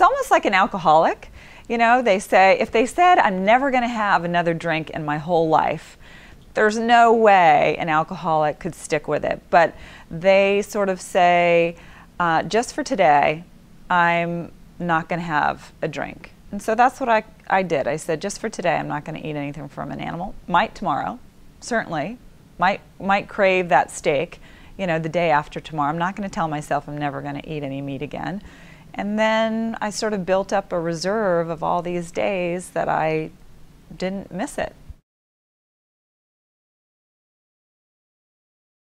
it's almost like an alcoholic. You know, they say, if they said, I'm never going to have another drink in my whole life, there's no way an alcoholic could stick with it. But they sort of say, uh, just for today, I'm not going to have a drink. And so that's what I, I did. I said, just for today, I'm not going to eat anything from an animal. Might tomorrow, certainly. Might, might crave that steak, you know, the day after tomorrow. I'm not going to tell myself I'm never going to eat any meat again. And then I sort of built up a reserve of all these days that I didn't miss it.